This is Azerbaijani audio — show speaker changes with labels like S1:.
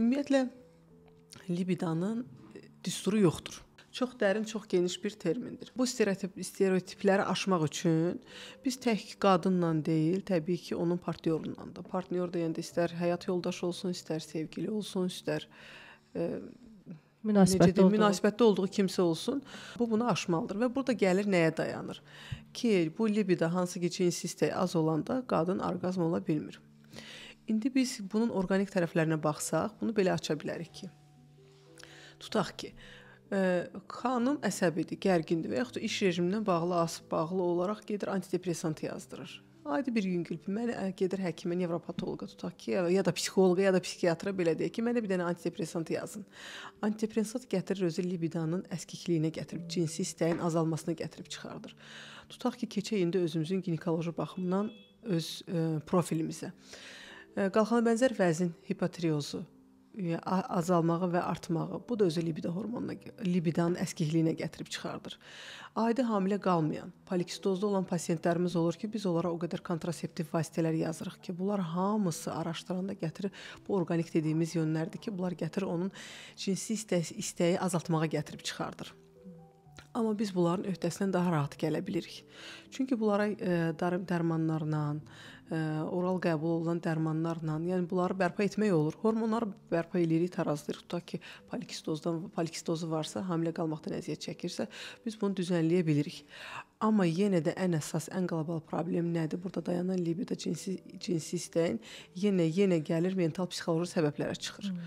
S1: Ümumiyyətlə libidanın düsturu yoxdur. Çox dərin, çox geniş bir termindir. Bu stereotip stereotipləri aşmaq üçün biz tək qadınla deyil, təbii ki, onun partnyorunla da. Partnyor deyəndə istər həyat yoldaşı olsun, istər sevgili olsun, istər e,
S2: münasibətdə olduğu.
S1: münasibətdə olduğu kimsə olsun, bu bunu aşmalıdır və burada gəlir nəyə dayanır? Ki, bu libido hansı ki cins istəyi az olanda qadın orqazm ola bilmir. İndi biz bunun orqanik tərəflərinə baxsaq, bunu belə aça bilərik ki, tutaq ki, ə, xanım əsəbidir, gərgindir və yaxud da iş rejimindən bağlı bağlı olaraq gedir antidepressant yazdırır. Adi bir yüngülpü mənə ə, gedir həkimə, nevropatoloqa tutaq ki, ya da psixoloqa ya da psixiatra belə deyək ki, mənə bir dənə antidepressant yazın. Antidepressant gətirir özü libidanın əskikliyinə gətirib, cinsi istəyin azalmasına gətirib çıxardır. Tutaq ki, keçək indi özümüzün ginekoloji baxımdan öz ə, profilimizə. Qalxana bənzər vəzin hipotireozu azalmağı və artmağı. Bu da özü libido hormonuna, libidanın əskikliyinə gətirib çıxardır. Adi hamilə qalmayan, polikistozda olan pasientlərimiz olur ki, biz onlara o qədər kontraseptiv vasitələr yazırıq ki, bunlar hamısı araşdıranda gətirir bu orqanik dediyimiz yönlərdir ki, bunlar gətirir onun cinsi istəyi, istəyi azaltmağa gətirib çıxardır. Amma biz bunların öhdəsindən daha rahat gələ bilirik. Çünki bunlara e, dərmanlarla, e, oral qəbul olunan dərmanlarla, yəni bunları bərpa etmək olur. Hormonları bərpa eləyirik, tarazlayırıq. Tutaq ki, polikistozdan polikistozu varsa, hamilə qalmaqdan əziyyət çəkirsə, biz bunu düzənləyə bilirik. Amma yenə də ən əsas, ən qlobal problem nədir? Burada dayanan libido cinsi cinsi istəyin yenə yenə gəlir mental psixoloji səbəblərə çıxır. Hmm.